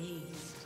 Ace.